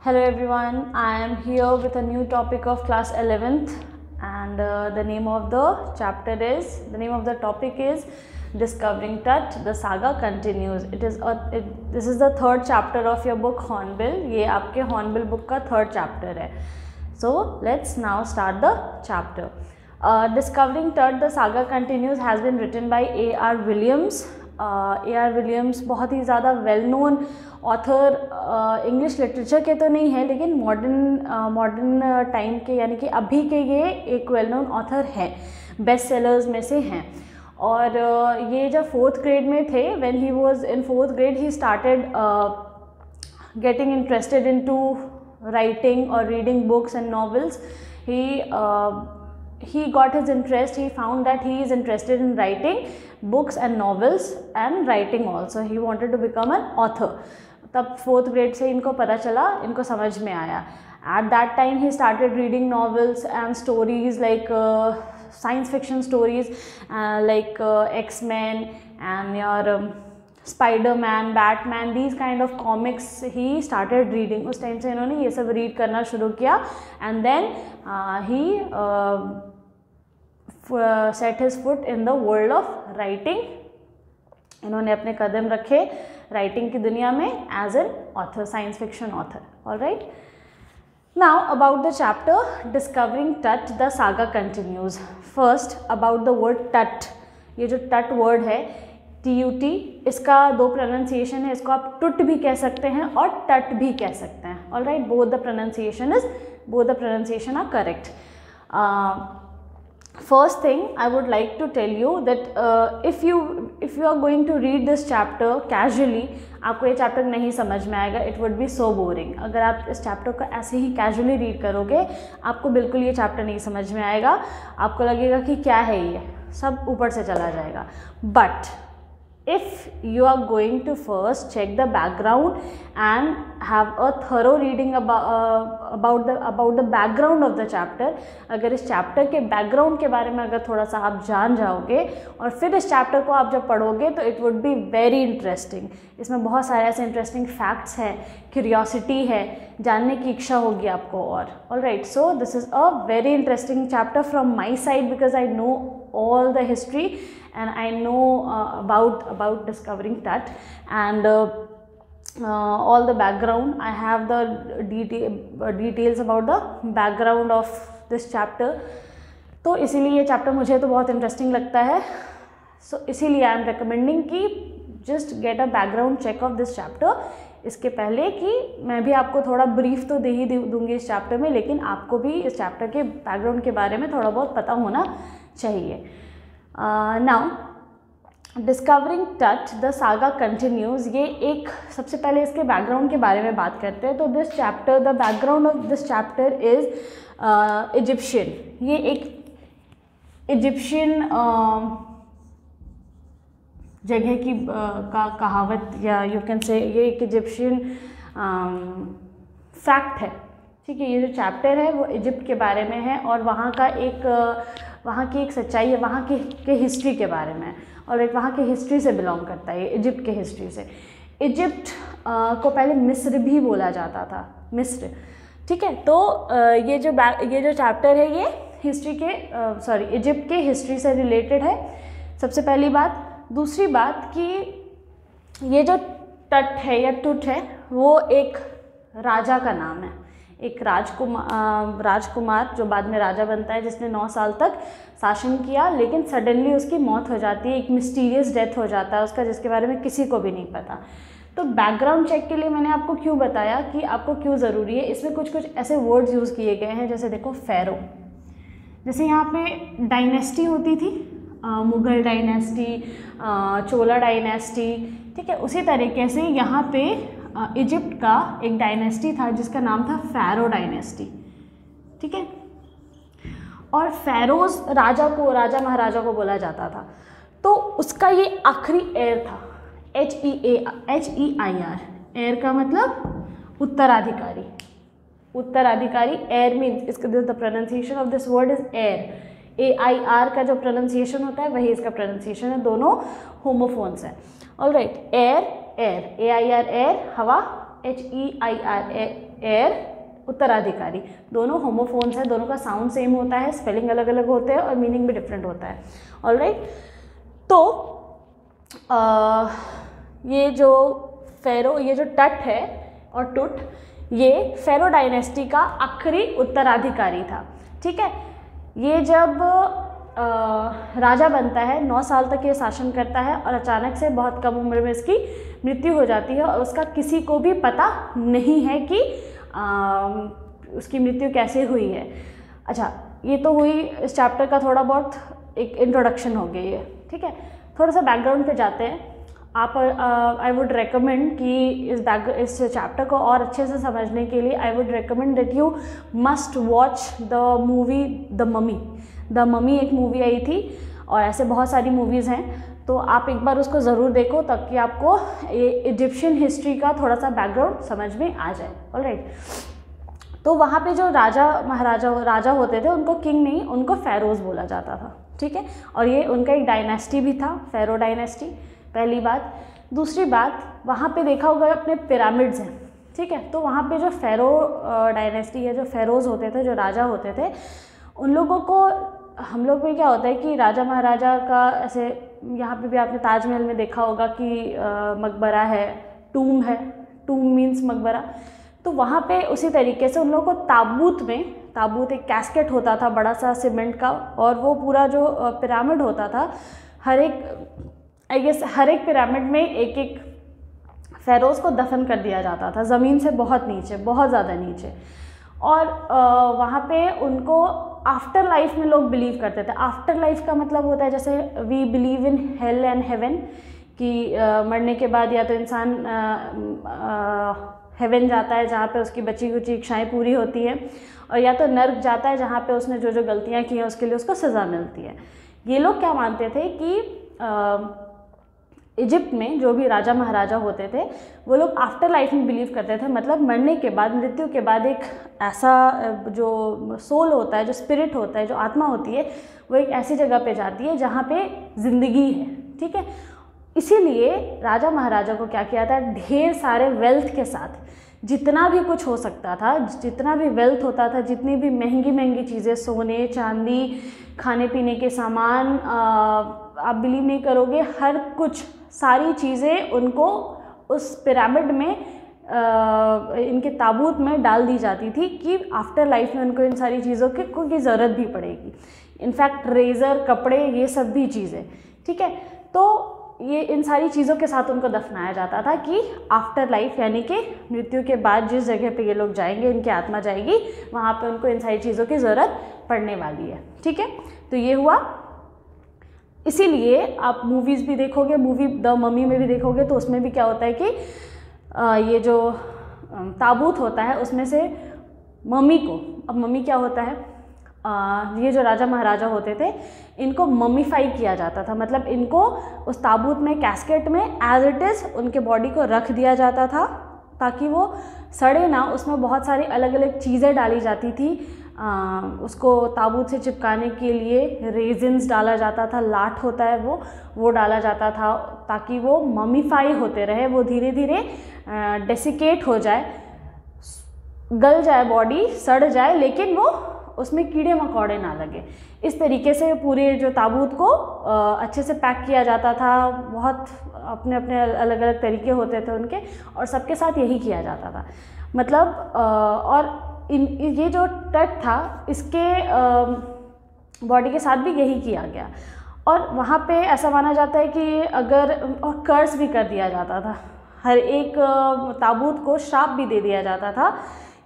Hello everyone, I am here with a new topic of class 11th and uh, the name of the chapter is, the name of the topic is Discovering Tut, the saga continues. It is a, it, this is the third chapter of your book Hornbill. ये आपके Hornbill book का third chapter है. So let's now start the chapter. Uh, Discovering Tut, the saga continues has been written by A.R. Williams. A R Williams बहुत ही ज़्यादा well known author English literature के तो नहीं है लेकिन मॉडर्न मॉडर्न टाइम के यानी कि अभी के ये एक वेल नोन ऑथर हैं बेस्ट सेलर्स में से हैं। और uh, ये जब फोर्थ ग्रेड में थे when he was in fourth grade he started getting interested into writing और reading books and novels he he got his interest, he found that he is interested in writing books and novels and writing also. He wanted to become an author. तब fourth grade से इनको पता चला, इनको समझ में आया। At that time he started reading novels and stories like science fiction stories like X man and your Spiderman Batman these kind of comics he started reading उस टाइम से इन्होंने ये सब रीड करना शुरू किया and then he set his foot in the world of writing इन्होंने अपने कदम रखे राइटिंग की दुनिया में as an author science fiction author all right now about the chapter discovering Tut the saga continues first about the word Tut ये जो टट वर्ड है टी यू टी इसका दो प्रोनाउंसिएशन है, इसको आप टुट भी कह सकते हैं और टट भी कह सकते हैं. All right both the pronunciation is both the pronunciation are correct first thing i would like to tell you that uh, if you if you are going to read this chapter casually आपको ये chapter नहीं समझ में आएगा it would be so boring अगर आप इस chapter को ऐसे ही कैजुअली रीड करोगे आपको बिल्कुल ये चैप्टर नहीं समझ में आएगा। आपको लगेगा कि क्या है ये? सब ऊपर से चला जाएगा। But if you are going to first check the background and have a thorough reading about uh, about the about the background of the chapter अगर इस चैप्टर के बैकग्राउंड के बारे में अगर थोड़ा सा आप जान जाओगे और फिर इस चैप्टर को आप जब पढ़ोगे तो it would be very interesting इसमें बहुत सारे ऐसे इंटरेस्टिंग फैक्ट्स हैं क्यूरियोसिटी है जानने की इच्छा होगी आपको और all right so this is a very interesting chapter from my side because I know all the history and I know uh, about about discovering that. And uh, uh, all the background I have the detail details about the background of this chapter. तो इसीलिए ये chapter मुझे तो बहुत interesting लगता है। So so, इसीलिए I am recommending कि just get a background check of this chapter इसके पहले कि मैं भी आपको थोड़ा ब्रीफ तो दे ही दूँगी इस चैप्टर में लेकिन आपको भी इस चैप्टर के बैकग्राउंड के बारे में थोड़ा बहुत पता होना चाहिए। Now discovering Tut the saga continues ये एक सबसे पहले इसके बैकग्राउंड के बारे में बात करते हैं। तो this chapter the background of this chapter is Egyptian ये एक इजिप्शियन जगह की uh, का कहावत या यू कैन से ये एक इजिप्शियन फैक्ट है। ठीक है ये जो चैप्टर है वो इजिप्ट के बारे में है और वहाँ का एक वहाँ की एक सच्चाई है, वहाँ की, के हिस्ट्री के बारे में और एक वहाँ के हिस्ट्री से बिलोंग करता है इजिप्ट के हिस्ट्री से। इजिप्ट को पहले मिस्र भी बोला जाता था, मिस्र। ठीक है तो ये जो ये जो चैप्टर है ये हिस्ट्री के सॉरी इजिप्ट के हिस्ट्री से रिलेटेड है। सबसे पहली बात। दूसरी बात कि ये जो तट है या टुट है, वो एक राजा का नाम है। एक राजकुमार राजकुमार जो बाद में राजा बनता है, जिसने नौ साल तक शासन किया, लेकिन सडनली उसकी मौत हो जाती है, एक मिस्टीरियस डेथ हो जाता है उसका, जिसके बारे में किसी को भी नहीं पता। तो बैकग्राउंड चेक के लिए मैंने आपको क्यों बताया कि आपको क्यों ज़रूरी है? इसमें कुछ कुछ ऐसे वर्ड्स यूज़ किए गए हैं, जैसे देखो फेरो जैसे यहाँ पे डायनेस्टी होती थी मुग़ल डायनेस्टी चोला डायनेस्टी ठीक है, उसी तरीके से यहाँ पे इजिप्ट का एक डायनेस्टी था जिसका नाम था फैरो डायनेस्टी, ठीक है? और फैरोज राजा को, राजा महाराजा को बोला जाता था। तो उसका ये आखिरी एयर था H E A H E I R heir का मतलब उत्तराधिकारी। उत्तराधिकारी एयर मीन्स इसका the pronunciation of this word is air A I R का जो प्रोनाउंसिएशन होता है, वही इसका प्रोनाउंसिएशन है, दोनों होमोफोन्स हैं। All right air heir A I R air हवा H E I R a heir उत्तराधिकारी। दोनों होमोफोन्स हैं दोनों का साउंड सेम होता है स्पेलिंग अलग अलग होते हैं और मीनिंग भी डिफरेंट होता है। ऑल राइट तो आ, ये जो फेरो ये जो टट है और टुट ये फेरो डायनेस्टी का आखिरी उत्तराधिकारी था। ठीक है? ये जब राजा बनता है नौ साल तक ये शासन करता है और अचानक से बहुत कम उम्र में इसकी मृत्यु हो जाती है और उसका किसी को भी पता नहीं है कि आ, उसकी मृत्यु कैसे हुई है। अच्छा ये तो हुई इस चैप्टर का थोड़ा बहुत एक इंट्रोडक्शन हो गई है ठीक है? थोड़ा सा बैकग्राउंड पे जाते हैं। आप आई वुड रिकमेंड कि इस बैक इस चैप्टर को और अच्छे से समझने के लिए I would recommend that you must watch the movie the mummy the mummy एक मूवी आई थी और ऐसे बहुत सारी मूवीज़ हैं। तो आप एक बार उसको ज़रूर देखो ताकि आपको ये इजिप्शियन हिस्ट्री का थोड़ा सा बैकग्राउंड समझ में आ जाए। ऑल राइट तो वहाँ पे जो राजा, महाराजा, राजा होते थे, उनको किंग नहीं, उनको फेरोज़ बोला जाता था। ठीक है? और ये उनका एक डायनेस्टी भी था फेरो डायनेस्टी पहली बात। दूसरी बात, वहाँ पे देखा होगा अपने पिरामिड्स हैं। ठीक है? तो वहाँ पे जो फेरो डायनेस्टी है, जो फेरोज़ होते थे, जो राजा होते थे, उन लोगों को हम लोग में क्या होता है कि राजा महाराजा का ऐसे, यहाँ पे भी आपने ताजमहल में देखा होगा कि मकबरा है, टूम है, टूम मीन्स मकबरा। तो वहाँ पे उसी तरीके से उन लोगों को ताबूत में, ताबूत एक कैस्केट होता था बड़ा सा सीमेंट का, और वो पूरा जो पिरामिड होता था, हर एक आई गेस हर एक पिरामिड में एक एक फेरोज़ को दफन कर दिया जाता था, ज़मीन से बहुत नीचे, बहुत ज़्यादा नीचे। और वहाँ पे उनको आफ्टर लाइफ में लोग बिलीव करते थे। आफ्टर लाइफ का मतलब होता है जैसे we believe in hell and heaven कि मरने के बाद या तो इंसान हेवन जाता है जहाँ पे उसकी बची कुची इच्छाएँ पूरी होती हैं और या तो नर्क जाता है जहाँ पे उसने जो जो गलतियाँ की हैं उसके लिए उसको सज़ा मिलती है। ये लोग क्या मानते थे कि इजिप्ट में जो भी राजा महाराजा होते थे, वो लोग आफ्टर लाइफ में बिलीव करते थे। मतलब मरने के बाद, मृत्यु के बाद एक ऐसा, जो सोल होता है, जो स्पिरिट होता है, जो आत्मा होती है, वो एक ऐसी जगह पे जाती है जहाँ पे ज़िंदगी है, ठीक है? इसीलिए राजा महाराजा को क्या किया था? ढेर सारे वेल्थ के साथ, जितना भी कुछ हो सकता था, जितना भी वेल्थ होता था, जितनी भी महँगी महँगी चीज़ें, सोने, चांदी, खाने पीने के सामान आप बिलीव नहीं करोगे, हर कुछ सारी चीज़ें उनको उस पिरामिड में आ, इनके ताबूत में डाल दी जाती थी कि आफ्टर लाइफ में उनको इन सारी चीज़ों की की ज़रूरत भी पड़ेगी। इनफैक्ट रेज़र कपड़े ये सब भी चीज़ें ठीक है? तो ये इन सारी चीज़ों के साथ उनको दफनाया जाता था कि आफ्टर लाइफ यानी कि मृत्यु के बाद जिस जगह पे ये लोग जाएँगे इनकी आत्मा जाएगी वहाँ पे उनको इन सारी चीज़ों की ज़रूरत पड़ने वाली है ठीक है? तो ये हुआ इसीलिए आप मूवीज़ भी देखोगे मूवी द मम्मी में भी देखोगे तो उसमें भी क्या होता है कि आ, ये जो ताबूत होता है उसमें से मम्मी को अब मम्मी क्या होता है आ, ये जो राजा महाराजा होते थे इनको मम्मीफाई किया जाता था। मतलब इनको उस ताबूत में कैस्केट में एज इट इज़ उनके बॉडी को रख दिया जाता था ताकि वो सड़े ना उसमें बहुत सारी अलग अलग चीज़ें डाली जाती थी उसको ताबूत से चिपकाने के लिए रेजिन्स डाला जाता था, लाट होता है वो वो डाला जाता था ताकि वो ममीफाई होते रहे, वो धीरे धीरे डेसिकेट हो जाए, गल जाए बॉडी सड़ जाए, लेकिन वो उसमें कीड़े मकोड़े ना लगे। इस तरीके से पूरे जो ताबूत को अच्छे से पैक किया जाता था, बहुत अपने अपने अलग अलग तरीके होते थे उनके, और सबके साथ यही किया जाता था। मतलब और इन, ये जो टट था, इसके बॉडी के साथ भी यही किया गया। और वहाँ पे ऐसा माना जाता है कि अगर, और कर्ज भी कर दिया जाता था। हर एक ताबूत को श्राप भी दे दिया जाता था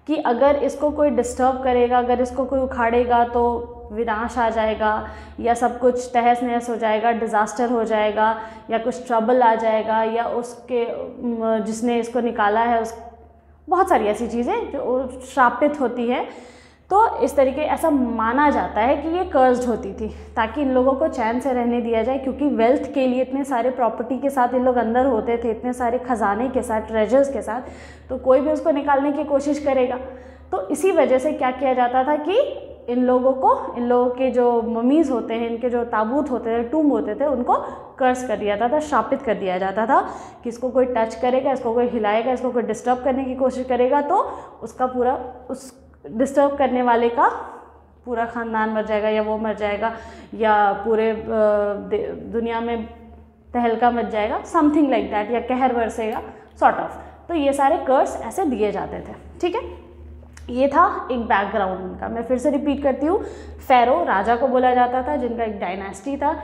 कि अगर इसको कोई डिस्टर्ब करेगा, अगर इसको कोई उखाड़ेगा तो विनाश आ जाएगा, या सब कुछ तहस नहस हो जाएगा डिज़ास्टर हो जाएगा, या कुछ ट्रबल आ जाएगा, या उसके जिसने इसको निकाला है, उस बहुत सारी ऐसी चीज़ें जो श्रापित होती है। तो इस तरीके ऐसा माना जाता है कि ये कर्ज्ड होती थी, ताकि इन लोगों को चैन से रहने दिया जाए, क्योंकि वेल्थ के लिए इतने सारे प्रॉपर्टी के साथ इन लोग अंदर होते थे, इतने सारे खजाने के साथ ट्रेजर्स के साथ तो कोई भी उसको निकालने की कोशिश करेगा। तो इसी वजह से क्या किया जाता था कि इन लोगों को, इन लोगों के जो ममीज़ होते हैं, इनके जो ताबूत होते थे, टूम होते थे, उनको कर्स कर दिया जाता था, शापित कर दिया जाता था कि इसको कोई टच करेगा, इसको कोई हिलाएगा, इसको कोई डिस्टर्ब करने की कोशिश करेगा तो उसका पूरा, उस डिस्टर्ब करने वाले का पूरा ख़ानदान मर जाएगा या वो मर जाएगा या पूरे दुनिया में तहलका मच जाएगा समथिंग लाइक दैट या कहर बरसेगा सॉर्ट ऑफ़ तो ये सारे कर्स ऐसे दिए जाते थे, ठीक है? ये था एक बैकग्राउंड उनका। मैं फिर से रिपीट करती हूँ फेरो राजा को बोला जाता था, जिनका एक डायनेस्टी था।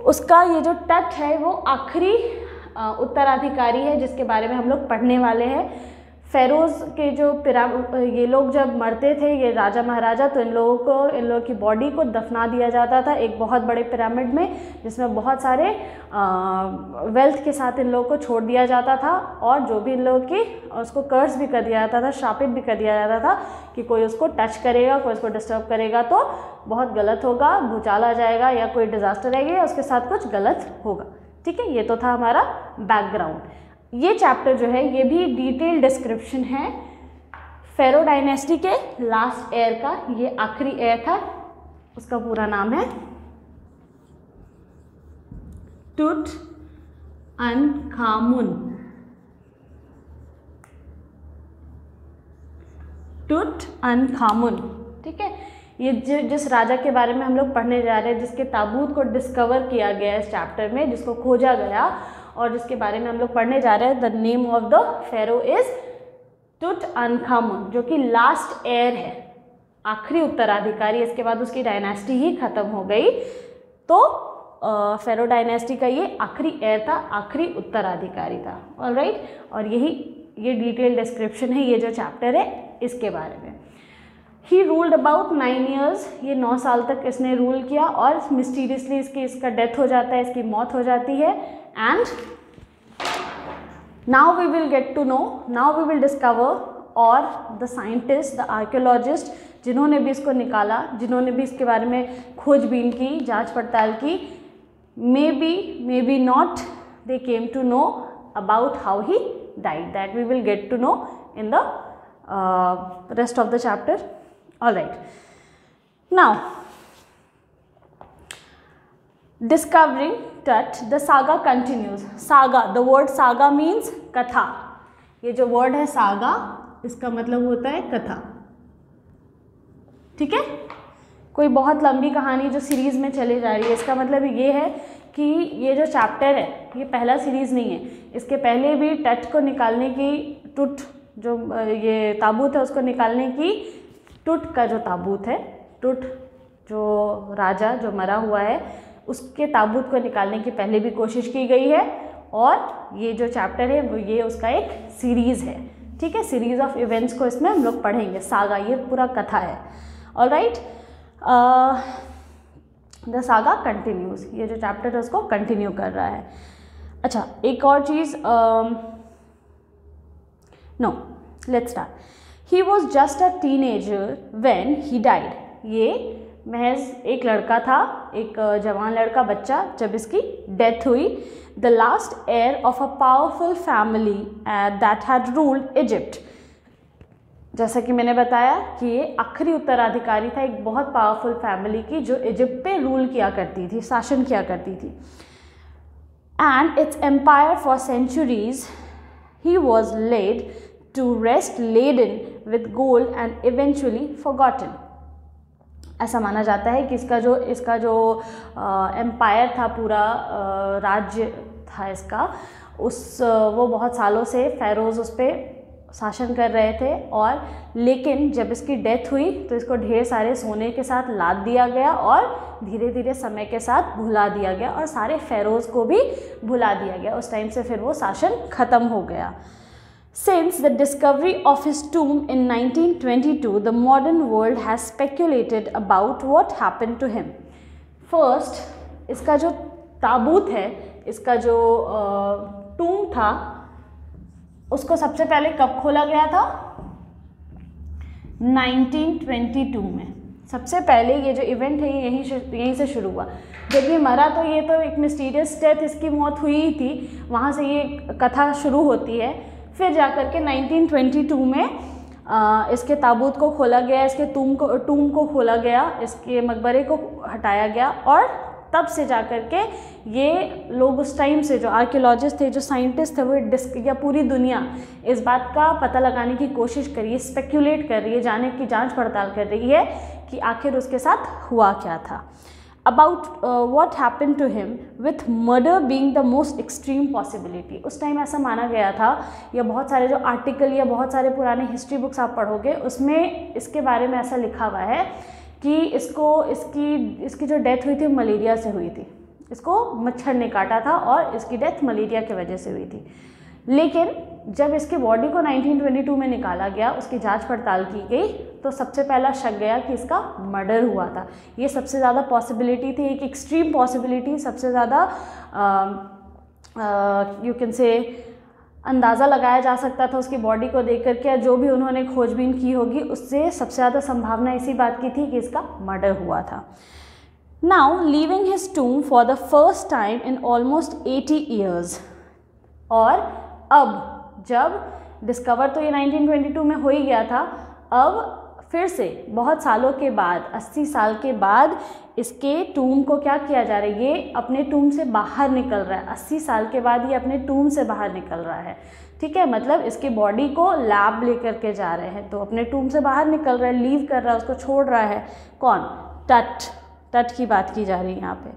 उसका ये जो टच है, वो आखिरी उत्तराधिकारी है, जिसके बारे में हम लोग पढ़ने वाले हैं। फेरोज़ के जो पिरा ये लोग जब मरते थे, ये राजा महाराजा तो इन लोगों को, इन लोगों की बॉडी को दफना दिया जाता था एक बहुत बड़े पिरामिड में, जिसमें बहुत सारे वेल्थ के साथ इन लोगों को छोड़ दिया जाता था और जो भी इन लोगों की, उसको कर्ज भी कर दिया जाता था, शापित भी कर दिया जाता था कि कोई उसको टच करेगा, कोई उसको डिस्टर्ब करेगा तो बहुत गलत होगा, भूचाल जाएगा या कोई डिज़ास्टर आएगी या उसके साथ कुछ गलत होगा। ठीक है, ये तो था हमारा बैकग्राउंड ये चैप्टर जो है, ये भी डिटेल डिस्क्रिप्शन है। फेरो डायनेस्टी के लास्ट एयर का, ये आखिरी एयर था। उसका पूरा नाम है टूट अनखामुन टूट अनखामुन ठीक है? ये जो, जिस राजा के बारे में हम लोग पढ़ने जा रहे हैं, जिसके ताबूत को डिस्कवर किया गया इस चैप्टर में, जिसको खोजा गया और जिसके बारे में हम लोग पढ़ने जा रहे हैं the name of the pharaoh is Tutankhamun जो कि लास्ट एयर है। आखिरी उत्तराधिकारी, इसके बाद उसकी डायनेस्टी ही खत्म हो गई। तो फेरो डायनेस्टी का ये आखिरी एयर था, आखिरी उत्तराधिकारी था। All right? और यही, ये डिटेल डिस्क्रिप्शन है, ये जो चैप्टर है, इसके बारे में। He ruled about nine years ये नौ साल तक इसने रूल किया और मिस्टीरियसली इसकी, इसका डेथ हो जाता है, इसकी मौत हो जाती है। and now we will get to know now we will discover और the scientist the archaeologist जिन्होंने भी इसको निकाला जिन्होंने भी इसके बारे में खोजबीन की जांच पड़ताल की maybe maybe not they came to know about how he died that we will get to know in the uh, rest of the chapter all right now discovering that the saga continues. Saga, the word saga means katha. ये जो word है saga इसका मतलब होता है कथा ठीक है? कोई बहुत लंबी कहानी जो सीरीज़ में चली जा रही है, इसका मतलब ये है कि ये जो चैप्टर है, ये पहला सीरीज़ नहीं है. इसके पहले भी टट को निकालने की टुट जो, ये ताबूत है, उसको निकालने की टुट का जो ताबूत है टुट जो राजा जो मरा हुआ है उसके ताबूत को निकालने की पहले भी कोशिश की गई है और ये जो चैप्टर है, वो ये उसका एक सीरीज़ है। ठीक है? सीरीज़ ऑफ़ इवेंट्स को इसमें हम लोग पढ़ेंगे। सागा, ये पूरा कथा है। All right the saga continues ये जो चैप्टर है, उसको कंटिन्यू कर रहा है। अच्छा एक और चीज़ no let's start he was just a teenager when he died ये महज एक लड़का था एक जवान लड़का बच्चा जब इसकी डेथ हुई the last heir of a powerful family that had ruled Egypt जैसा कि मैंने बताया कि ये आखिरी उत्तराधिकारी था एक बहुत पावरफुल फैमिली की, जो इजिप्ट पे रूल किया करती थी, शासन किया करती थी। And its empire for centuries he was laid to rest laden with gold and eventually forgotten ऐसा माना जाता है कि इसका जो इसका जो एम्पायर था पूरा राज्य था इसका, उस, वो बहुत सालों से फ़ैरोज़ उस पर शासन कर रहे थे और लेकिन जब इसकी डेथ हुई तो इसको ढेर सारे सोने के साथ लाद दिया गया और धीरे धीरे समय के साथ भुला दिया गया और सारे फ़ैरोज़ को भी भुला दिया गया। उस टाइम से फिर वो शासन ख़त्म हो गया। Since the discovery of his tomb in 1922, the modern world has speculated about what happened to him. First, इसका जो ताबूत है इसका जो टूम था उसको सबसे पहले कब खोला गया था? 1922 में। सबसे पहले ये जो इवेंट है ये यहीं यहीं से शुरू हुआ। जब ये मरा तो ये तो एक मिस्टीरियस डेथ इसकी मौत हुई ही थी। वहाँ से ये कथा शुरू होती है। फिर जाकर के 1922 में आ, इसके ताबूत को खोला गया इसके टूम को टूम को खोला गया इसके मकबरे को हटाया गया और तब से जा कर के ये लोग उस टाइम से जो आर्कियोलॉजिस्ट थे जो साइंटिस्ट थे वो डिस्क या पूरी दुनिया इस बात का पता लगाने की कोशिश कर है स्पेक्यूलेट कर रही है जाने की जाँच पड़ताल कर रही है कि आखिर उसके साथ हुआ क्या था। About what happen to him with murder being the most extreme possibility उस टाइम ऐसा माना गया था, या बहुत सारे जो आर्टिकल या बहुत सारे पुराने हिस्ट्री बुक्स आप पढ़ोगे, उसमें इसके बारे में ऐसा लिखा हुआ है कि इसको, इसकी इसकी जो डेथ हुई थी मलेरिया से हुई थी। इसको मच्छर ने काटा था और इसकी डेथ मलेरिया की वजह से हुई थी। लेकिन जब इसकी बॉडी को 1922 में निकाला गया, उसकी जाँच पड़ताल की गई तो सबसे पहला शक गया कि इसका मर्डर हुआ था। ये सबसे ज़्यादा पॉसिबिलिटी थी, एक एक्सट्रीम पॉसिबिलिटी सबसे ज़्यादा यू कैन से अंदाज़ा लगाया जा सकता था उसकी बॉडी को देख करके या जो भी उन्होंने खोजबीन की होगी, उससे सबसे ज़्यादा संभावना इसी बात की थी कि इसका मर्डर हुआ था। Now leaving his tomb for the first time in almost eighty years और अब, जब डिस्कवर तो ये 1922 में हो ही गया था, अब फिर से, बहुत सालों के बाद 80 साल के बाद, इसके टूम को क्या किया जा रहा है? ये अपने टूम से बाहर निकल रहा है। 80 साल के बाद ये अपने टूम से बाहर निकल रहा है। ठीक है? मतलब इसके बॉडी को लैब लेकर के जा रहे हैं। तो अपने टूम से बाहर निकल रहा है लीव कर रहा है, उसको छोड़ रहा है। कौन? टट टट की बात की जा रही है यहाँ पे।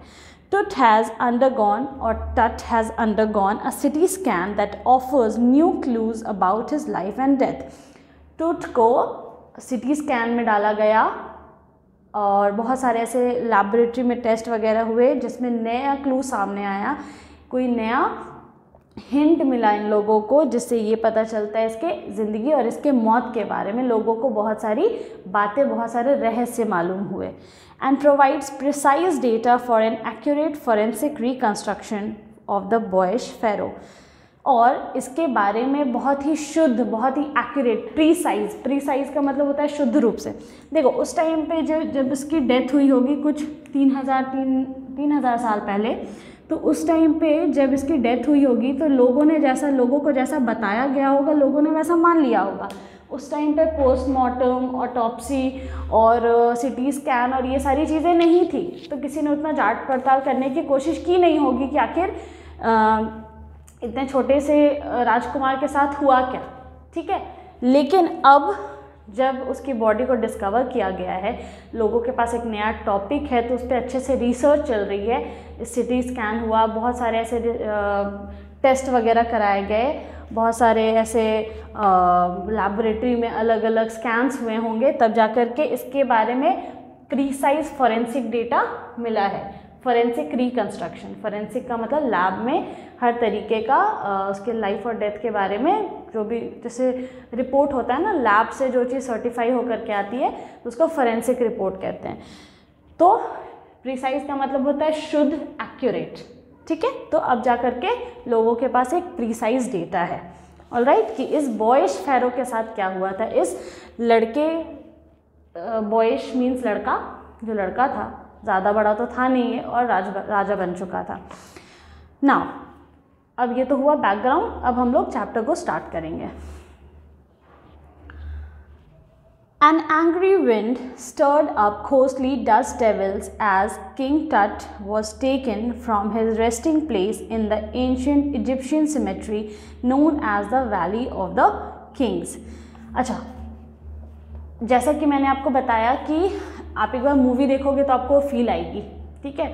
Tut has undergone or Tut has undergone a CT scan that offers new clues about his life and death. Tut को CT स्कैन में डाला गया और बहुत सारे ऐसे लैबोरेटरी में टेस्ट वगैरह हुए जिसमें नया क्लू सामने आया कोई नया हिंट मिला इन लोगों को, जिससे ये पता चलता है इसके ज़िंदगी और इसके मौत के बारे में। लोगों को बहुत सारी बातें, बहुत सारे रहस्य मालूम हुए। And provides precise data for an accurate forensic reconstruction of the boyish pharaoh और इसके बारे में बहुत ही शुद्ध, बहुत ही एक्यूरेट प्रीसाइज प्रीसाइज का मतलब होता है शुद्ध रूप से। देखो, उस टाइम पे जब जब इसकी डेथ हुई होगी कुछ तीन हज़ार, तीन तीन हज़ार साल पहले तो उस टाइम पे जब इसकी डेथ हुई होगी तो लोगों ने जैसा, लोगों को जैसा बताया गया होगा, लोगों ने वैसा मान लिया होगा। उस टाइम पे पोस्टमार्टम ऑटोप्सी और सिटी स्कैन और ये सारी चीज़ें नहीं थी। तो किसी ने उतना जाँच पड़ताल करने की कोशिश की नहीं होगी कि आखिर इतने छोटे से राजकुमार के साथ हुआ क्या। ठीक है? लेकिन अब जब उसकी बॉडी को डिस्कवर किया गया है, लोगों के पास एक नया टॉपिक है तो उस पर अच्छे से रिसर्च चल रही है। सिटी स्कैन हुआ, बहुत सारे ऐसे टेस्ट वगैरह कराए गए। बहुत सारे ऐसे लैबोरेटरी में अलग अलग स्कैन्स हुए होंगे, तब जा कर के इसके बारे में प्रीसाइज फॉरेंसिक डेटा मिला है। फॉरेंसिक रिकन्स्ट्रक्शन फॉरेंसिक का मतलब लैब में हर तरीके का उसके लाइफ और डेथ के बारे में जो भी, जैसे रिपोर्ट होता है ना लैब से जो चीज़ सर्टिफाई होकर के आती है, उसको फॉरेंसिक रिपोर्ट कहते हैं। तो प्रिसाइज का मतलब होता है शुद्ध एक्यूरेट ठीक है? तो अब जा कर के लोगों के पास एक प्रिसाइज डेटा है। All right right? कि इस बॉयश फैरो के साथ क्या हुआ था? इस लड़के बॉयश मीन्स लड़का, जो लड़का था ज़्यादा बड़ा तो था नहीं है और राज राजा बन चुका था ना अब ये तो हुआ बैकग्राउंड अब हम लोग चैप्टर को स्टार्ट करेंगे An angry wind stirred up ghostly dust devils as King Tut was taken from his resting place in the ancient Egyptian cemetery known as the Valley of the Kings. अच्छा जैसा कि मैंने आपको बताया कि आप एक बार मूवी देखोगे तो आपको फील आएगी, ठीक है?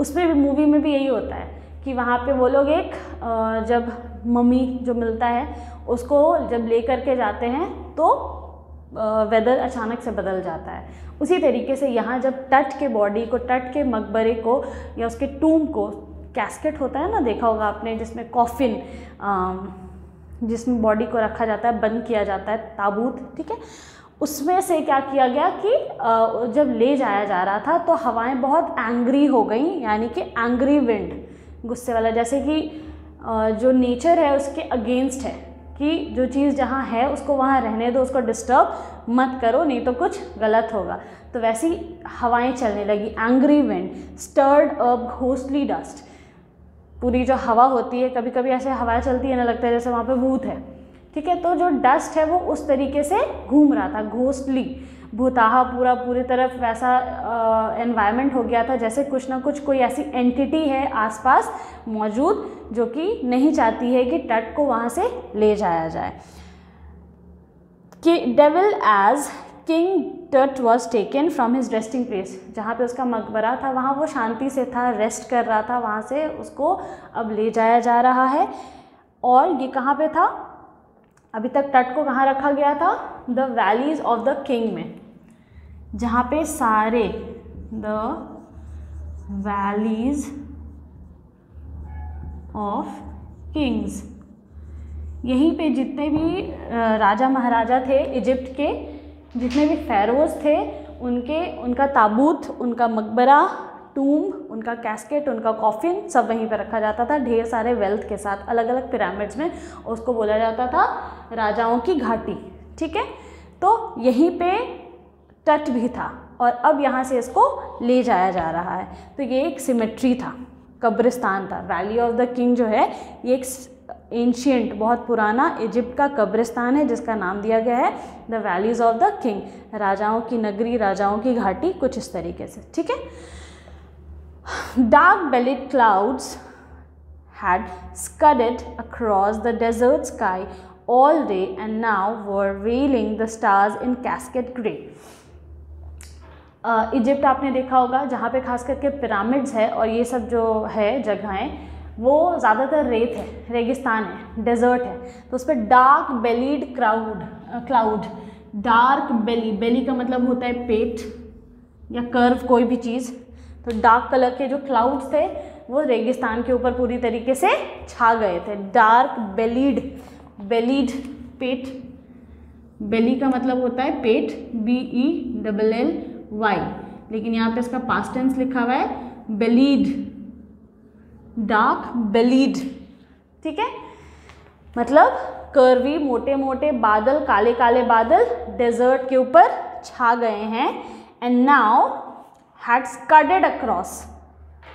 उसमें भी मूवी में भी यही होता है कि वहाँ पे वो लोग एक जब मम्मी जो मिलता है, उसको जब ले करके जाते हैं तो वेदर अचानक से बदल जाता है। उसी तरीके से यहाँ जब टट के बॉडी को टट के मकबरे को या उसके टूम को कैस्केट होता है ना, देखा होगा आपने, जिसमें कॉफिन जिसमें बॉडी को रखा जाता है, बंद किया जाता है, ताबूत, ठीक है? उसमें से क्या किया गया कि जब ले जाया जा रहा था तो हवाएँ बहुत एंग्री हो गई, यानी कि एंग्री विंड गुस्से वाला, जैसे कि जो नेचर है, उसके अगेंस्ट है, कि जो चीज़ जहाँ है, उसको वहाँ रहने दो, उसको डिस्टर्ब मत करो, नहीं तो कुछ गलत होगा। तो वैसी हवाएँ चलने लगी angry wind stirred up ghostly dust पूरी जो हवा होती है कभी कभी ऐसे हवाएँ चलती है, ना लगता है जैसे वहाँ पे भूत है। ठीक है तो जो डस्ट है वो उस तरीके से घूम रहा था घोस्टली भूताहा पूरा पूरी तरफ़ वैसा एनवायरनमेंट हो गया था, जैसे कुछ ना कुछ कोई ऐसी एंटिटी है आसपास मौजूद, जो कि नहीं चाहती है कि तट को वहाँ से ले जाया जाए। कि devil as King Tut was taken from his resting place जहाँ पे उसका मकबरा था, वहाँ वो शांति से था रेस्ट कर रहा था, वहाँ से उसको अब ले जाया जा रहा है। और ये कहाँ पे था? अभी तक तट को कहाँ रखा गया था? The valleys of the king में। जहाँ पे सारे द वैलीज ऑफ़ किंग्स यहीं पे जितने भी राजा महाराजा थे इजिप्ट के, जितने भी फेरोज थे, उनके, उनका ताबूत, उनका मकबरा टूम उनका कैस्केट उनका कॉफिन सब वहीं पर रखा जाता था, ढेर सारे वेल्थ के साथ अलग अलग पिरामिड्स में, उसको बोला जाता था राजाओं की घाटी, ठीक है? तो यहीं पे तट भी था, और अब यहाँ से इसको ले जाया जा रहा है। तो ये एक सिमेट्री था, कब्रिस्तान था वैली ऑफ़ द किंग जो है, ये एक एंशियंट बहुत पुराना इजिप्ट का कब्रिस्तान है, जिसका नाम दिया गया है the valleys of the king राजाओं की नगरी, राजाओं की घाटी, कुछ इस तरीके से, ठीक है? Dark bellied clouds had scudded across the desert sky all day and now were veiling the stars in cascade grey. Egypt uh, आपने देखा होगा जहाँ पे खास करके पिरामिड्स है और ये सब जो है जगहें वो ज़्यादातर रेत है रेगिस्तान है डेजर्ट है तो उस पर dark bellied crowd cloud dark belly belly का मतलब होता है पेट या कर्व कोई भी चीज़ तो डार्क कलर के जो क्लाउड्स थे, वो रेगिस्तान के ऊपर पूरी तरीके से छा गए थे। डार्क बेलीड बेलीड पेट बेली का मतलब होता है पेट B E double L Y लेकिन यहाँ पे इसका पास्ट टेंस लिखा हुआ है बेलीड डार्क बेलीड ठीक है? मतलब कर्वी मोटे मोटे बादल, काले काले बादल डेजर्ट के ऊपर छा गए हैं। And now had scudded across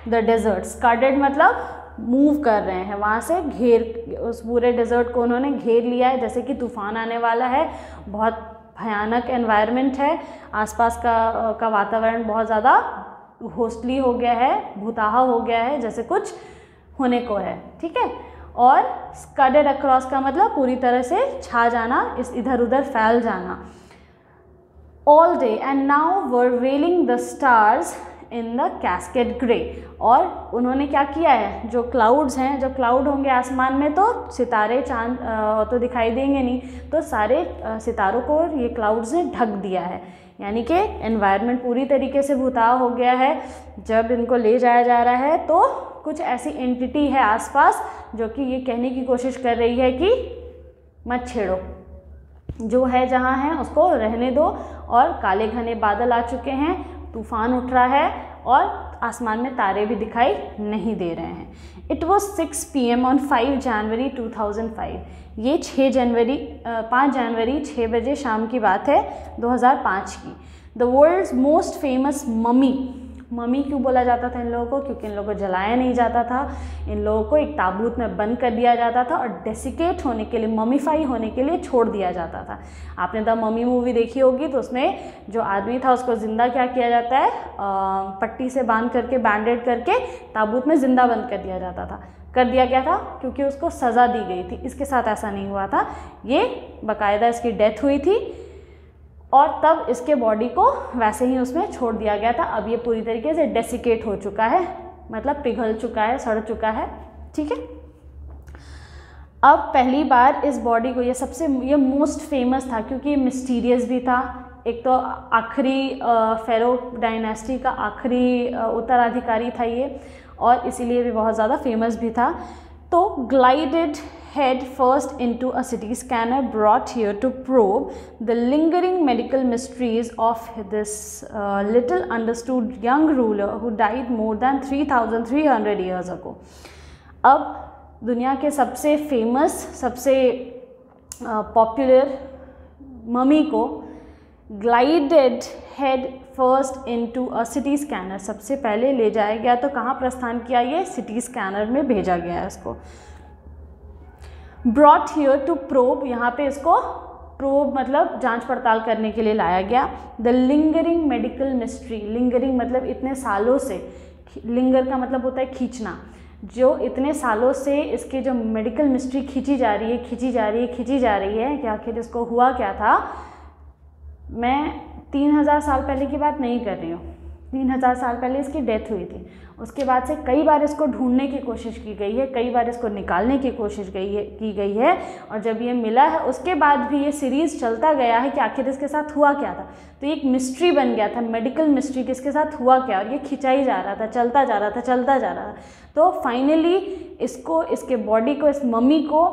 the desert scudded मतलब मूव कर रहे हैं। वहाँ से घेर, उस पूरे डेजर्ट को उन्होंने घेर लिया है। जैसे कि तूफ़ान आने वाला है, बहुत भयानक एनवायरनमेंट है। आसपास का का वातावरण बहुत ज़्यादा होस्टली हो गया है, भूताहा हो गया है, जैसे कुछ होने को है। ठीक है? और स्कडेड अक्रॉस का मतलब पूरी तरह से छा जाना, इस इधर उधर फैल जाना। All day and now were veiling the stars in the casket grey और उन्होंने क्या किया है? जो क्लाउड्स हैं, जो क्लाउड होंगे आसमान में तो सितारे चाँद तो दिखाई देंगे नहीं तो सारे सितारों को ये क्लाउड्स ने ढक दिया है। यानी कि एनवायरनमेंट पूरी तरीके से भुताव हो गया है। जब इनको ले जाया जा रहा है तो कुछ ऐसी एंटिटी है आसपास, जो कि ये कहने की कोशिश कर रही है कि मत छेड़ो। जो है जहाँ है, उसको रहने दो। और काले घने बादल आ चुके हैं, तूफ़ान उठ रहा है और आसमान में तारे भी दिखाई नहीं दे रहे हैं। It was six P M on five January two thousand five ये छः जनवरी पाँच जनवरी छः बजे शाम की बात है, दो हज़ार पाँच की। The world's most famous mummy mummy क्यों बोला जाता था इन लोगों को? क्योंकि इन लोगों को जलाया नहीं जाता था। इन लोगों को एक ताबूत में बंद कर दिया जाता था और डेसिकेट होने के लिए ममीफाई होने के लिए छोड़ दिया जाता था। आपने द मम्मी मूवी देखी होगी तो उसमें जो आदमी था उसको ज़िंदा क्या किया जाता है? पट्टी से बाँध करके बैंडेड करके ताबूत में ज़िंदा बंद कर दिया जाता था। कर दिया गया था? क्योंकि उसको सज़ा दी गई थी। इसके साथ ऐसा नहीं हुआ था। ये बाकायदा इसकी डेथ हुई थी। और तब इसके बॉडी को वैसे ही उसमें छोड़ दिया गया था। अब ये पूरी तरीके से डेसिकेट हो चुका है मतलब पिघल चुका है, सड़ चुका है, ठीक है? अब पहली बार इस बॉडी को ये सबसे, ये मोस्ट फ़ेमस था, क्योंकि ये मिस्टीरियस भी था। एक तो आखिरी फेरो डायनेस्टी का आखिरी उत्तराधिकारी था ये, और इसीलिए भी बहुत ज़्यादा फ़ेमस भी था। तो glided head first into a CT scanner brought here to probe the lingering medical mysteries of this uh, little understood young ruler who died more than 3300 years ago. दुनिया के सबसे फ़ेमस सबसे पॉपुलर uh, ममी को glided head first into a CT scanner सबसे पहले ले जाया गया तो कहाँ प्रस्थान किया ये सिटी स्कैनर में भेजा गया है इसको ब्रॉट हियर टू प्रोब यहाँ पे इसको प्रोब मतलब जाँच पड़ताल करने के लिए लाया गया। The lingering medical mystery lingering मतलब इतने सालों से लिंगर का मतलब होता है खींचना। जो इतने सालों से इसके जो मेडिकल मिस्ट्री खींची जा रही है, खींची जा रही है, खींची जा रही है कि आखिर इसको हुआ क्या था, मैं तीन हज़ार साल पहले की बात नहीं कर रही हूँ। तीन हज़ार साल पहले इसकी डेथ हुई थी। उसके बाद से कई बार इसको ढूँढने की कोशिश की गई है, कई बार इसको निकालने की कोशिश गई है, की गई है। और जब ये मिला है, उसके बाद भी ये सीरीज़ चलता गया है कि आखिर इसके साथ हुआ क्या था। तो एक मिस्ट्री बन गया था मेडिकल मिस्ट्री कि इसके साथ हुआ क्या और ये खिंचाई जा रहा था, चलता जा रहा था, चलता जा रहा था। तो फाइनली इसको, इसके बॉडी को, इस मम्मी को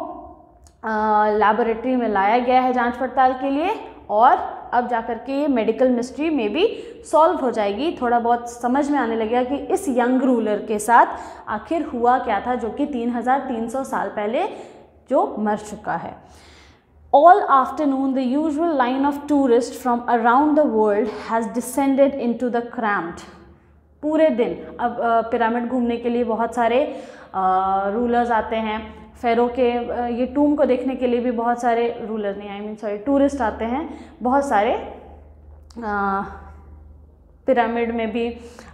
लैबोरेटरी में लाया गया है जाँच पड़ताल के लिए और अब जा कर के ये मेडिकल मिस्ट्री में भी सॉल्व हो जाएगी। थोड़ा बहुत समझ में आने लगेगा कि इस यंग रूलर के साथ आखिर हुआ क्या था जो कि 3,300 साल पहले जो मर चुका है। All afternoon the usual line of tourist from around the world has descended into the crammed पूरे दिन। अब पिरामिड घूमने के लिए बहुत सारे रूलर्स आते हैं। फेरो के ये टूम को देखने के लिए भी बहुत सारे रूलर नहीं आई मीन सॉरी टूरिस्ट आते हैं, बहुत सारे पिरामिड में भी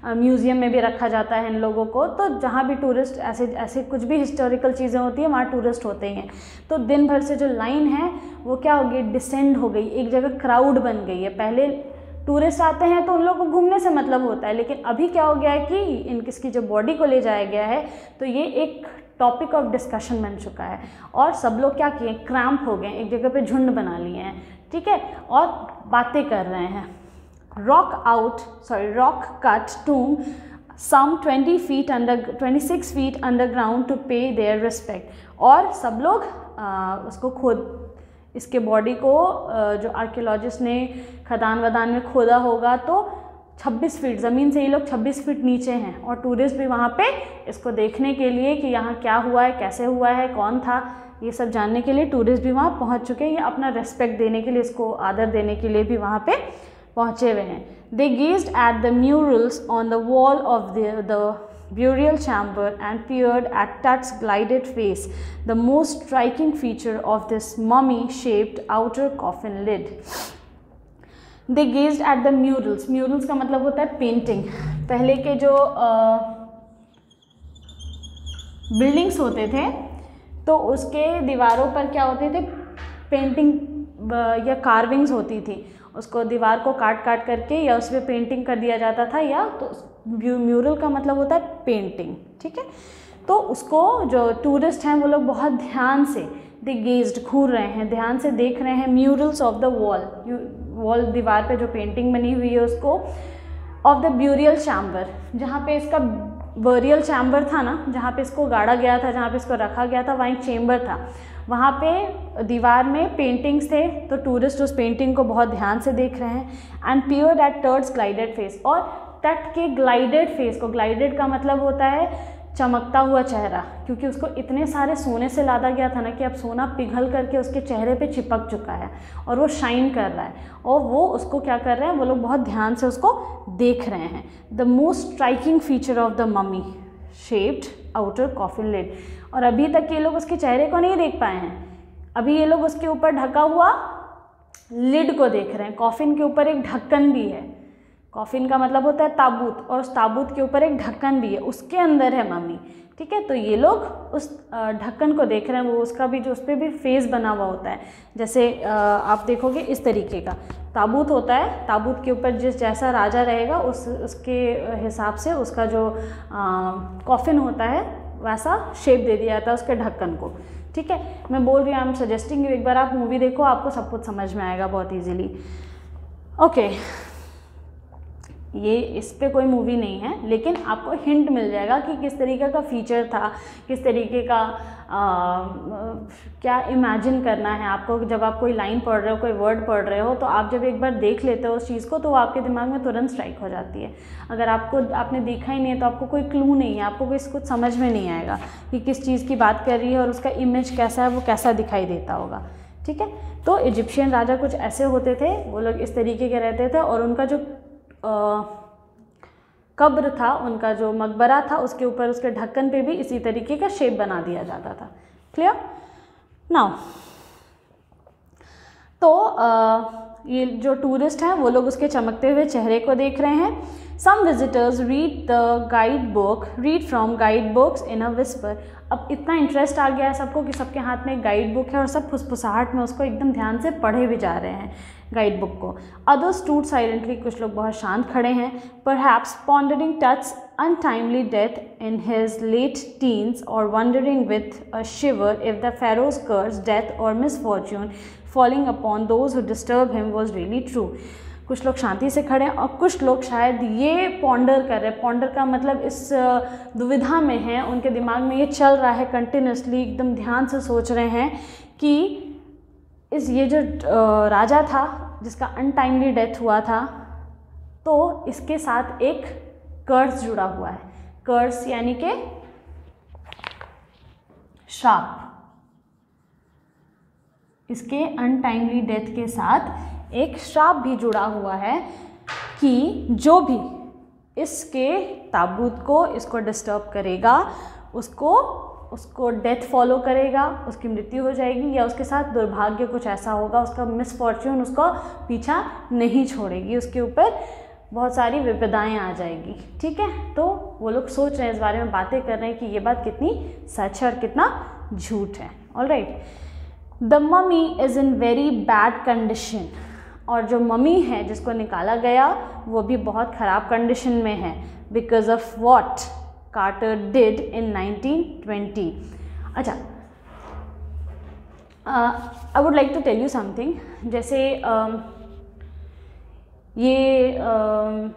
म्यूज़ियम में भी रखा जाता है इन लोगों को। तो जहाँ भी टूरिस्ट ऐसे ऐसे कुछ भी हिस्टोरिकल चीज़ें होती हैं, वहाँ टूरिस्ट होते ही हैं। तो दिन भर से जो लाइन है, वो क्या हो गई डिसेंड हो गई, एक जगह क्राउड बन गई है। पहले टूरिस्ट आते हैं तो उन लोगों को घूमने से मतलब होता है, लेकिन अभी क्या हो गया है कि इन किसकी जो बॉडी को ले जाया गया है तो ये एक टॉपिक ऑफ़ डिस्कशन बन चुका है। और सब लोग क्या किए? क्रैम्प हो गए एक जगह पे झुंड बना लिए हैं ठीक है? और बातें कर रहे हैं। Rock out sorry rock cut tomb some 20 feet under 26 feet underground to pay their respect और सब लोग आ, उसको खोद इसके बॉडी को जो आर्कियोलॉजिस्ट ने खदान वदान में खोदा होगा तो 26 फीट ज़मीन से ये लोग 26 फीट नीचे हैं और टूरिस्ट भी वहाँ पे इसको देखने के लिए कि यहाँ क्या हुआ है कैसे हुआ है कौन था ये सब जानने के लिए टूरिस्ट भी वहाँ पहुँच चुके हैं ये अपना रेस्पेक्ट देने के लिए इसको आदर देने के लिए भी वहाँ पे पहुँचे हुए हैं they gazed at the murals on the wall of the burial chamber and peered at Tut's glided face, the most striking feature of this mummy-shaped outer coffin lid. They gazed at the murals murals का मतलब होता है painting पहले के जो buildings होते थे तो उसके दीवारों पर क्या होते थे? पेंटिंग या कार्विंग्स होती थी. उसको दीवार को काट काट करके या उस पर पेंटिंग कर दिया जाता था या तो म्यूरल का मतलब होता है पेंटिंग ठीक है? तो उसको जो टूरिस्ट हैं वो लोग बहुत ध्यान से दे गेज्ड घूर रहे हैं, ध्यान से देख रहे हैं murals of the wall wall दीवार पे जो पेंटिंग बनी हुई है उसको ऑफ़ द ब्यूरियल चैम्बर जहाँ पे इसका बरियल चैम्बर था ना, जहाँ पे इसको गाड़ा गया था, जहाँ पे इसको रखा गया था, वहाँ एक चेम्बर था। वहाँ पे दीवार में पेंटिंग्स थे तो टूरिस्ट उस पेंटिंग को बहुत ध्यान से देख रहे हैं and pure at turds glided face और तट के ग्लाइडेड फेस को ग्लाइडेड का मतलब होता है चमकता हुआ चेहरा, क्योंकि उसको इतने सारे सोने से लादा गया था ना कि अब सोना पिघल करके उसके चेहरे पे चिपक चुका है और वो शाइन कर रहा है। और वो उसको क्या कर रहे हैं? वो लोग बहुत ध्यान से उसको देख रहे हैं। The most striking feature of the mummy shaped outer coffin lid और अभी तक ये लोग उसके चेहरे को नहीं देख पाए हैं। अभी ये लोग उसके ऊपर ढका हुआ लिड को देख रहे हैं। कॉफिन के ऊपर एक ढक्कन भी है। कॉफिन का मतलब होता है ताबूत, और उस ताबूत के ऊपर एक ढक्कन भी है, उसके अंदर है मम्मी, ठीक है? तो ये लोग उस ढक्कन को देख रहे हैं, वो उसका भी जो उस पर भी फेस बना हुआ होता है, जैसे आप देखोगे इस तरीके का, ताबूत होता है, ताबूत के ऊपर जिस जैसा राजा रहेगा, उस, उसके हिसाब से उसका जो कॉफिन होता है, वैसा शेप दे दिया जाता है उसके ढक्कन को, ठीक है? मैं बोल रही हूँ आई एम सजेस्टिंग यू एक बार आप मूवी देखो, आपको सब कुछ समझ में आएगा बहुत ईजीली ओके ये इस पर कोई मूवी नहीं है लेकिन आपको हिंट मिल जाएगा कि किस तरीके का फीचर था किस तरीके का आ, क्या इमेजिन करना है आपको। जब आप कोई लाइन पढ़ रहे हो कोई वर्ड पढ़ रहे हो तो आप जब एक बार देख लेते हो उस चीज़ को तो वो आपके दिमाग में तुरंत स्ट्राइक हो जाती है। अगर आपको आपने देखा ही नहीं है तो आपको कोई क्लू नहीं है आपको कोई कुछ समझ में नहीं आएगा कि किस चीज़ की बात कर रही है और उसका इमेज कैसा है वो कैसा दिखाई देता होगा। ठीक है? तो इजिप्शियन राजा कुछ ऐसे होते थे वो लोग इस तरीके के रहते थे और उनका जो कब्र था उनका जो मकबरा था उसके ऊपर उसके ढक्कन पे भी इसी तरीके का शेप बना दिया जाता था। क्लियर नाउ तो आ, ये जो टूरिस्ट हैं वो लोग उसके चमकते हुए चेहरे को देख रहे हैं। Some visitors read the guide book read from guide books in a whisper अब इतना इंटरेस्ट आ गया है सबको कि सबके हाथ में एक गाइड बुक है और सब फुसफुसाहट में उसको एकदम ध्यान से पढ़े भी जा रहे हैं। गाइड बुक को। अदर्स टूट साइलेंटली कुछ लोग बहुत शांत खड़े हैं। पर haps pondering touch untimely death in his late teens और wondering with a shiver if the pharaoh's curse death और misfortune falling upon those who disturb him was really true कुछ लोग शांति से खड़े हैं और कुछ लोग शायद ये पॉन्डर कर रहे हैं। पॉन्डर का मतलब इस दुविधा में है। उनके दिमाग में ये चल रहा है कंटिन्यूसली एकदम ध्यान से सोच रहे हैं कि इस ये जो राजा था, जिसका अनटाइमली डेथ हुआ था तो इसके साथ एक कर्ज जुड़ा हुआ है। कर्ज यानी कि श्राप। इसके अनटाइमली डेथ के साथ एक श्राप भी जुड़ा हुआ है कि जो भी इसके ताबूत को इसको डिस्टर्ब करेगा, उसको उसको डेथ फॉलो करेगा, उसकी मृत्यु हो जाएगी या उसके साथ दुर्भाग्य कुछ ऐसा होगा, उसका मिसफॉर्च्यून उसको पीछा नहीं छोड़ेगी, उसके ऊपर बहुत सारी विपदाएँ आ जाएगी। ठीक है? तो वो लोग सोच रहे हैं इस बारे में, बातें कर रहे हैं कि ये बात कितनी सच है और कितना झूठ है। All right the mummy is in very bad condition और जो मम्मी है जिसको निकाला गया, वो भी बहुत ख़राब कंडीशन में है। Because of what Carter did in 1920 अच्छा I would like to tell you something जैसे uh, ये uh,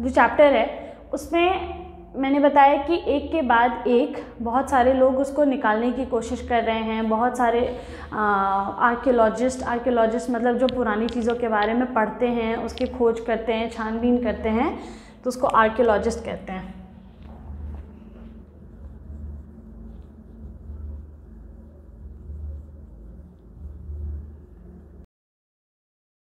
जो चैप्टर है उसमें मैंने बताया कि एक के बाद एक बहुत सारे लोग उसको निकालने की कोशिश कर रहे हैं बहुत सारे आर्कियोलॉजिस्ट आर्कियोलॉजिस्ट मतलब जो पुरानी चीज़ों के बारे में पढ़ते हैं उसकी खोज करते हैं छानबीन करते हैं तो उसको आर्कियोलॉजिस्ट कहते हैं।